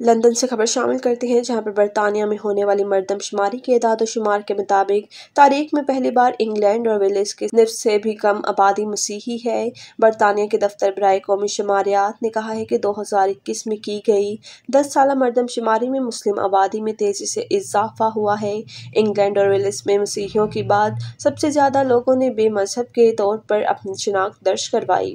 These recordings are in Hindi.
लंदन से खबर शामिल करते हैं, जहाँ पर बरतानिया में होने वाली मरदमशुमारी के इदाद शुमार के मुताबिक तारीख में पहली बार इंग्लैंड और वेल्स की निफ से भी कम आबादी मसीही है। बरतानिया के दफ्तर बरए कौमी शुमारियात ने कहा है कि दो हज़ार इक्कीस में की गई दस साल मरदमशुमारी में मुस्लिम आबादी में तेज़ी से इजाफा हुआ है। इंग्लैंड और वेल्स में मसीहियों की बाद सबसे ज़्यादा लोगों ने बेमजहब के तौर पर अपनी शिनाख्त दर्ज करवाई।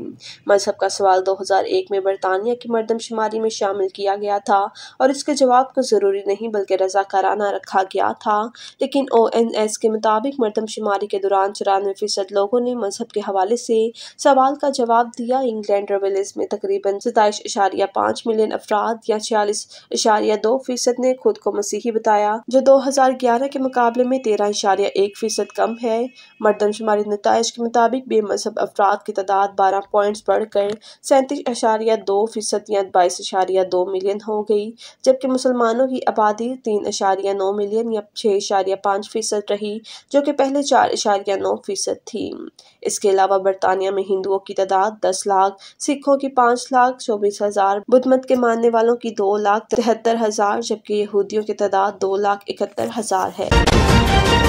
मज़हब का सवाल दो हज़ार एक में बरतानिया की मरदमशुमारी में शामिल किया गया था। और इसके जवाब को ज़रूरी नहीं बल्कि रजाकाराना रखा गया था। लेकिन ओ एन एस के मुताबिक मरदमशुमारी के दौरान चौरानवे फ़ीसद लोगों ने मज़हब के हवाले से सवाल का जवाब दिया। इंग्लैंड और वेल्स में तकरीबन सताइश इशारिया पाँच मिलियन अफराद या छियालीस इशारिया दो फ़ीसद ने खुद को मसीही बताया, जो दो हज़ार ग्यारह के मुकाबले में तेरह इशारिया एक फ़ीसद कम है। मरदमशुमारी नतज के मुताबिक बेमजहब अफराद की तादाद बारह पॉइंट्स बढ़कर सैंतीस इशारिया दो फ़ीसद या बाईस इशारिया दो मिलियन हो गई। जबकि मुसलमानों की आबादी तीन इशारिया नौ मिलियन या छः इशारिया पाँच फ़ीसद रही, जो कि पहले चार इशारिया नौ फ़ीसद थी। इसके अलावा बरतानिया में हिंदुओं की तादाद दस लाख, सिखों की पाँच लाख, चौबीस हज़ार, बुद्ध मत के मानने वालों की दो लाख तिहत्तर हज़ार, जबकि यहूदियों की तादाद दो लाख इकहत्तर हज़ार है।